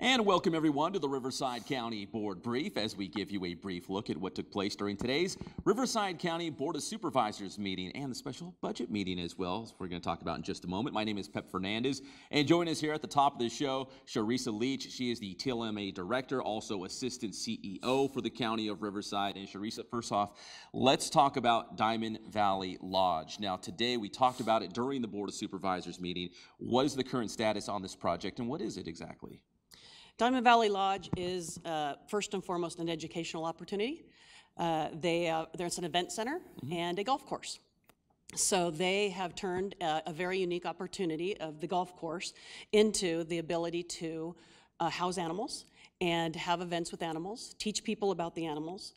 And welcome everyone to the Riverside County Board Brief as we give you a brief look at what took place during today's Riverside County Board of Supervisors meeting and the special budget meeting as well, as we're going to talk about in just a moment. My name is Pep Fernandez, and joining us here at the top of the show, Charissa Leach. She is the TLMA Director, also Assistant CEO for the County of Riverside. And Charissa, first off, let's talk about Diamond Valley Lodge. Now, today we talked about it during the Board of Supervisors meeting. What is the current status on this project, and what is it exactly? Diamond Valley Lodge is uh, first and foremost an educational opportunity. Uh, they, uh, there's an event center and a golf course. So they have turned uh, a very unique opportunity of the golf course into the ability to uh, house animals and have events with animals, teach people about the animals,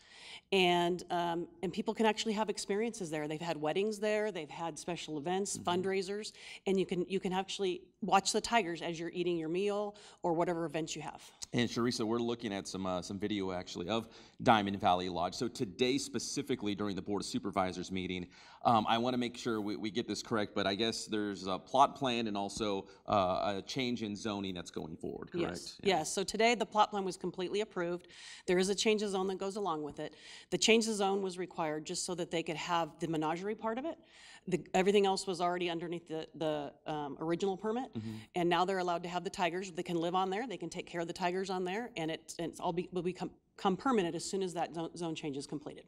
and um, and people can actually have experiences there. They've had weddings there, they've had special events, fundraisers, and you can you can actually watch the tigers as you're eating your meal or whatever events you have. And Charissa, we're looking at some uh, some video actually of Diamond Valley Lodge. So today, specifically during the Board of Supervisors meeting, um, I want to make sure we, we get this correct. But I guess there's a plot plan and also uh, a change in zoning that's going forward. Correct? Yes, yes. So today, the plot plan was completely approved. There is a change of zone that goes along with it. The change of zone was required just so that they could have the menagerie part of it. The, everything else was already underneath the, the um, original permit. And now they're allowed to have the tigers. They can live on there. They can take care of the tigers on there. And it, and it's all be, will become, become permanent as soon as that zone, zone change is completed.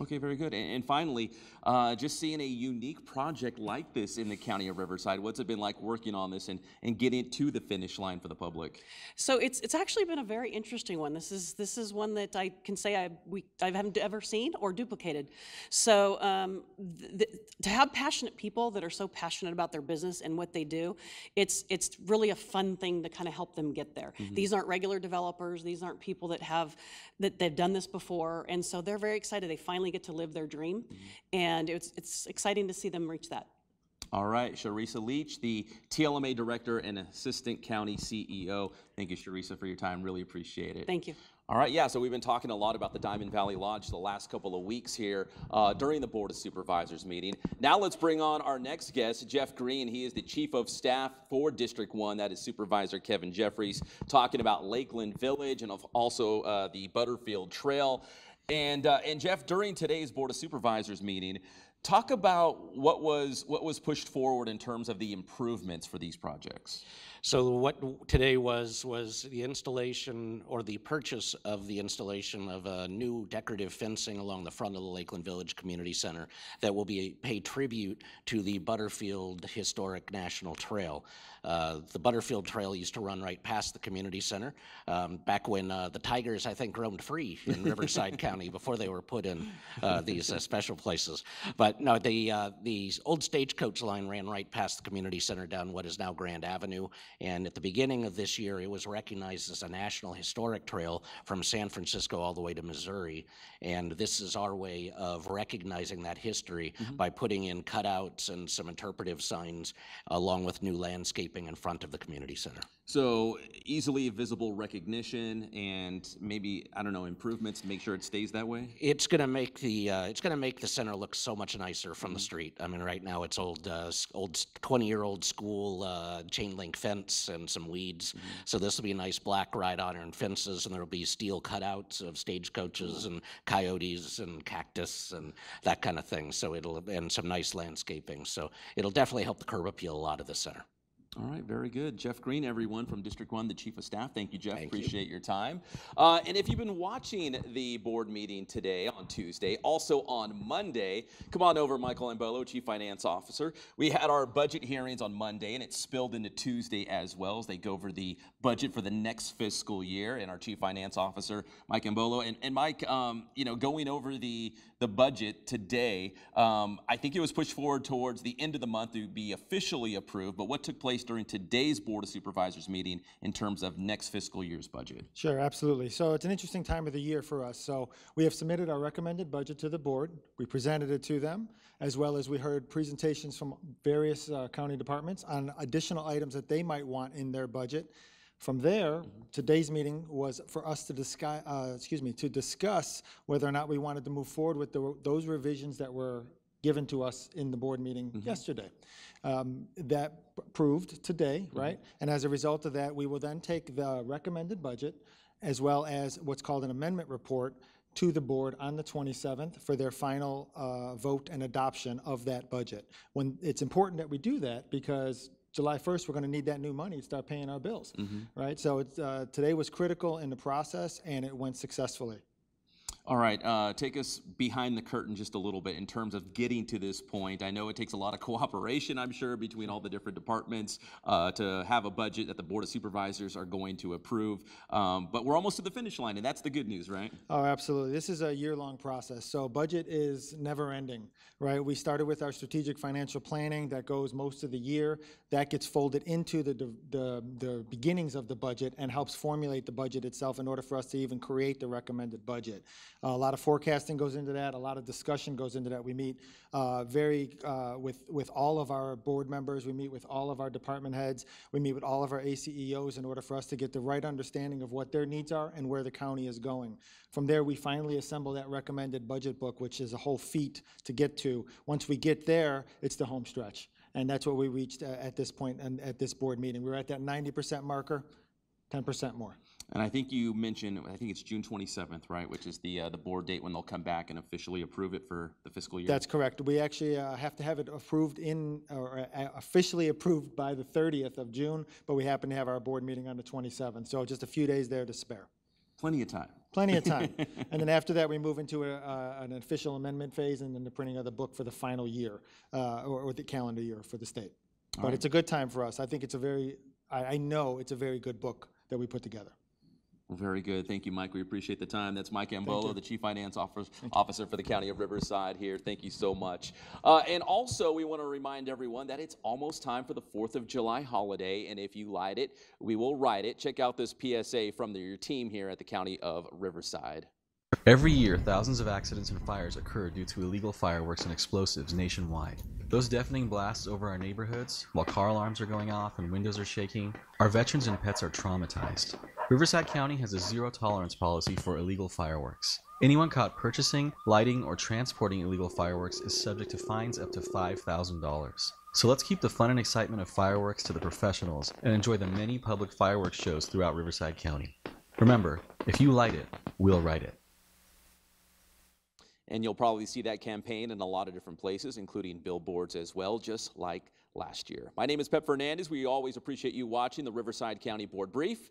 Okay, very good. And, and finally, uh, just seeing a unique project like this in the county of Riverside, what's it been like working on this and, and getting it to the finish line for the public? So it's it's actually been a very interesting one. This is this is one that I can say I we I haven't ever seen or duplicated. So um, th- th- to have passionate people that are so passionate about their business and what they do, it's it's really a fun thing to kind of help them get there. These aren't regular developers. These aren't people that have that they've done this before, and so they're very excited. They finally get to live their dream, and it's it's exciting to see them reach that. All right, Charissa Leach, the TLMA Director and Assistant County CEO. Thank you, Charissa, for your time. Really appreciate it. Thank you. All right, yeah, so we've been talking a lot about the Diamond Valley Lodge the last couple of weeks here uh, during the Board of Supervisors meeting. Now let's bring on our next guest, Jeff Greene. He is the Chief of Staff for District 1. That is Supervisor Kevin Jeffries, talking about Lakeland Village and also uh, the Butterfield Trail. And, uh, and Jeff, during today's Board of Supervisors meeting, talk about what was, what was pushed forward in terms of the improvements for these projects. So what today was, was the installation or the purchase of the installation of a new decorative fencing along the front of the Lakeland Village Community Center that will be, pay tribute to the Butterfield Historic National Trail. Uh, The Butterfield Trail used to run right past the community center, um, back when uh, the tigers, I think, roamed free in Riverside County before they were put in uh, these uh, special places. But no, the, uh, the old stagecoach line ran right past the community center down what is now Grand Avenue. And at the beginning of this year, it was recognized as a National Historic Trail from San Francisco all the way to Missouri. And this is our way of recognizing that history by putting in cutouts and some interpretive signs along with new landscaping in front of the community center. So easily visible recognition and maybe, I don't know, improvements to make sure it stays that way? It's going to make the uh, it's going to make the center look so much nicer from the street. I mean, right now it's old uh, s- old twenty year old school uh, chain link fence and some weeds. So this will be a nice black wrought iron fences, and there'll be steel cutouts of stagecoaches and coyotes and cactus and that kind of thing. So it'll and some nice landscaping. So it'll definitely help the curb appeal a lot of the center. All right, very good. Jeff Greene, everyone from District 1, the Chief of Staff. Thank you, Jeff. Thank you. Appreciate your time. Uh, and if you've been watching the board meeting today on Tuesday, also on Monday, come on over, Michael Ambolo, Chief Finance Officer. We had our budget hearings on Monday, and it spilled into Tuesday as well as they go over the budget for the next fiscal year. And our Chief Finance Officer, Mike Ambolo. And, and Mike, um, you know, going over the, the budget today, um, I think it was pushed forward towards the end of the month to be officially approved. But what took place during today's Board of Supervisors meeting in terms of next fiscal year's budget? Sure, absolutely. So it's an interesting time of the year for us. So we have submitted our recommended budget to the board. We presented it to them, as well as we heard presentations from various uh, county departments on additional items that they might want in their budget. From there, today's meeting was for us to discuss, uh, excuse me, to discuss whether or not we wanted to move forward with the, those revisions that were given to us in the board meeting yesterday. Um, That p- proved today, right? And as a result of that, we will then take the recommended budget as well as what's called an amendment report to the board on the 27th for their final uh, vote and adoption of that budget. When, it's important that we do that because July 1st, we're going to need that new money to start paying our bills, right? So it's, uh, today was critical in the process and it went successfully. All right, uh, take us behind the curtain just a little bit in terms of getting to this point. I know it takes a lot of cooperation, I'm sure, between all the different departments uh, to have a budget that the Board of Supervisors are going to approve. Um, but we're almost to the finish line, and that's the good news, right? Oh, absolutely. This is a year-long process. So budget is never-ending, right? We started with our strategic financial planning that goes most of the year. That gets folded into the, the, the beginnings of the budget and helps formulate the budget itself in order for us to even create the recommended budget. A lot of forecasting goes into that. A lot of discussion goes into that. We meet uh, very uh, with with all of our board members. We meet with all of our department heads. We meet with all of our ACEOs in order for us to get the right understanding of what their needs are and where the county is going. From there, we finally assemble that recommended budget book, which is a whole feat to get to. Once we get there, it's the home stretch. And that's what we reached uh, at this point and at this board meeting. We're at that 90% marker, 10% more. And I think you mentioned, I think it's June 27th, right, which is the, uh, the board date when they'll come back and officially approve it for the fiscal year? That's correct. We actually uh, have to have it approved in, or uh, officially approved by the 30th of June, but we happen to have our board meeting on the 27th, so just a few days there to spare. Plenty of time. Plenty of time. And then after that, we move into a, uh, an official amendment phase and then the printing of the book for the final year, uh, or, or the calendar year for the state. But it's a good time for us. I think it's a very, I, I know it's a very good book that we put together. Well, very good. Thank you, Mike. We appreciate the time. That's Mike Ambolo, the Chief Finance Officer, Officer for the County of Riverside here. Thank you so much. Uh, and also, we want to remind everyone that it's almost time for the 4th of July holiday. And if you light it, we will write it. Check out this PSA from the, your team here at the County of Riverside. Every year, thousands of accidents and fires occur due to illegal fireworks and explosives nationwide. Those deafening blasts over our neighborhoods, while car alarms are going off and windows are shaking, our veterans and pets are traumatized. Riverside County has a zero tolerance policy for illegal fireworks. Anyone caught purchasing, lighting, or transporting illegal fireworks is subject to fines up to $5,000. So let's keep the fun and excitement of fireworks to the professionals and enjoy the many public fireworks shows throughout Riverside County. Remember, if you light it, we'll write it. And you'll probably see that campaign in a lot of different places, including billboards as well, just like last year. My name is Pep Fernandez. We always appreciate you watching the Riverside County Board Brief,